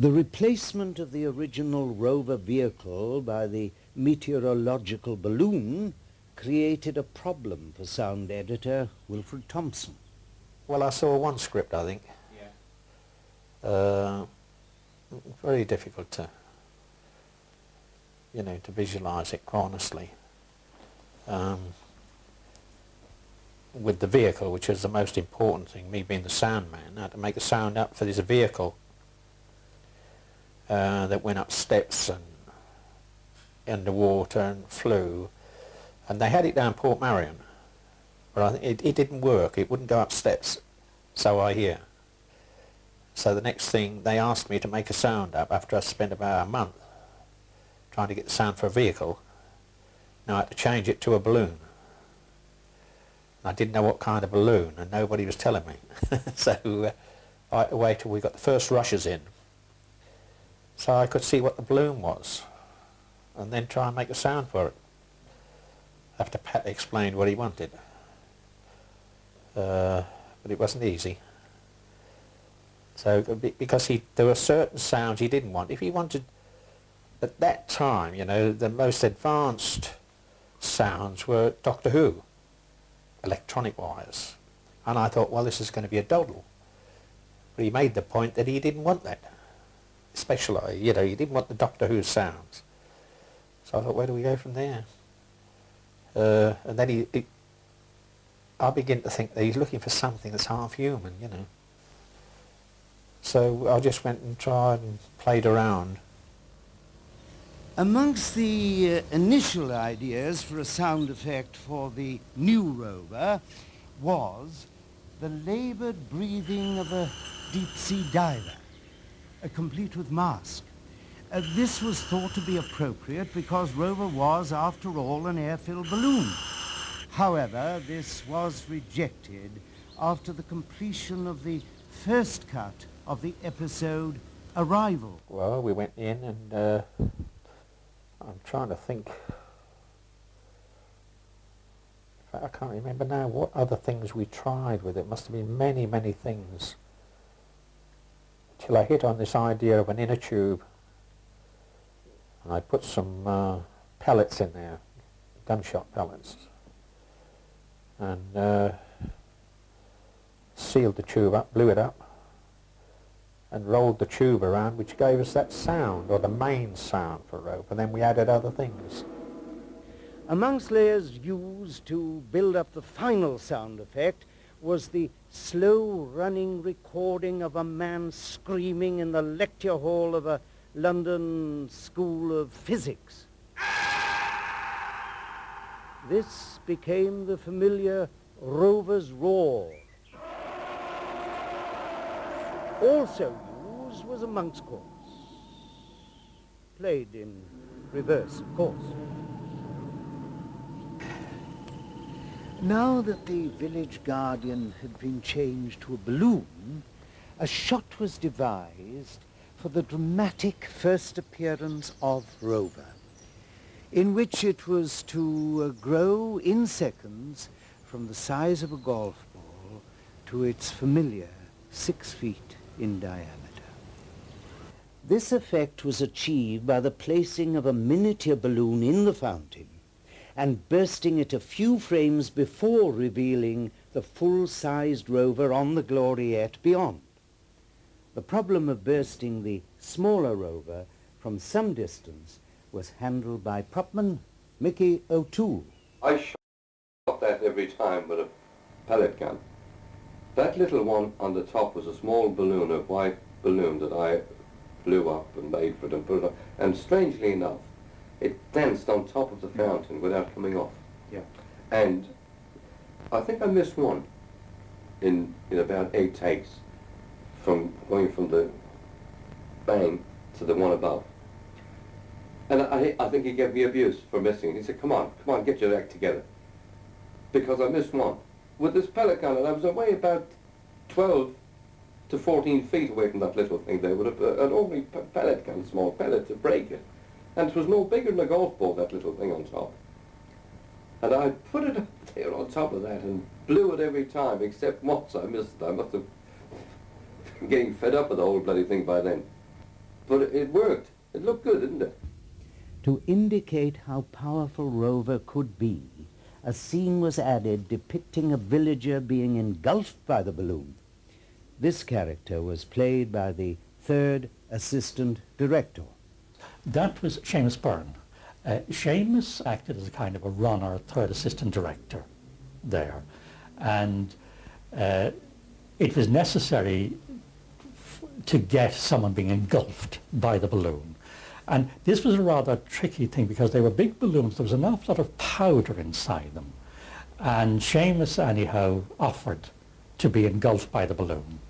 The replacement of the original rover vehicle by the meteorological balloon created a problem for sound editor Wilfred Thompson. Well, I saw one script, I think. Yeah. Uh, very difficult to, you know, to visualise it honestly. Um, with the vehicle, which is the most important thing, me being the sound man, I had to make a sound up for this vehicle uh, that went up steps and underwater and flew. And they had it down Portmeirion, but it, it didn't work. It wouldn't go up steps, so I hear. So the next thing, they asked me to make a sound up after I spent about a month trying to get the sound for a vehicle. Now I had to change it to a balloon. I didn't know what kind of balloon, and nobody was telling me. so uh, I waited till we got the first rushes in, so I could see what the balloon was, and then try and make a sound for it. After Pat explained what he wanted. Uh, but it wasn't easy. So because he, there were certain sounds he didn't want. If he wanted, at that time, you know, the most advanced sounds were Doctor Who electronic wires. And I thought, well, this is going to be a doddle. But he made the point that he didn't want that. Especially, you know, he didn't want the Doctor Who sounds. So I thought, where do we go from there? Uh, and then he, he, I begin to think that he's looking for something that's half human, you know. So I just went and tried and played around. Amongst the uh, initial ideas for a sound effect for the new rover was the laboured breathing of a deep-sea diver, uh, complete with mask. Uh, this was thought to be appropriate because Rover was, after all, an air-filled balloon. However, this was rejected after the completion of the first cut of the episode Arrival. Well, we went in and uh, I'm trying to think. In fact, I can't remember now what other things we tried with it. Must have been many, many things. Till I hit on this idea of an inner tube. And I put some uh, pellets in there, gunshot pellets. And uh, sealed the tube up, blew it up and rolled the tube around which gave us that sound or the main sound for Rover and then we added other things. Amongst layers used to build up the final sound effect was the slow running recording of a man screaming in the lecture hall of a London School of Physics. This became the familiar rover's roar also used was a monk's chorus, played in reverse, of course. Now that the village guardian had been changed to a balloon, a shot was devised for the dramatic first appearance of Rover, in which it was to uh, grow in seconds from the size of a golf ball to its familiar six feet in diameter. This effect was achieved by the placing of a miniature balloon in the fountain and bursting it a few frames before revealing the full-sized rover on the Gloriette beyond. The problem of bursting the smaller rover from some distance was handled by propman Mickey O'Toole. I shot that every time with a pellet gun. That little one on the top was a small balloon, a white balloon that I blew up and made for it and put it on. And strangely enough, it danced on top of the fountain without coming off. Yeah. And I think I missed one in, in about eight takes from going from the bang to the one above. And I, I think he gave me abuse for missing. He said, come on, come on, get your act together. Because I missed one with this pellet gun, and I was away about 12 to 14 feet away from that little thing there with a, an ordinary pellet gun, small pellet to break it. And it was no bigger than a golf ball, that little thing on top. And I put it up there on top of that and blew it every time, except once I missed it. I must have been getting fed up with the whole bloody thing by then. but it, worked. It looked good, didn't it? To indicate how powerful Rover could be, a scene was added depicting a villager being engulfed by the balloon. This character was played by the third assistant director. That was Seamus Byrne. Uh, Seamus acted as a kind of a runner, third assistant director there. And uh, it was necessary to get someone being engulfed by the balloon. And this was a rather tricky thing because they were big balloons. There was an awful lot of powder inside them. And Seamus anyhow offered to be engulfed by the balloon.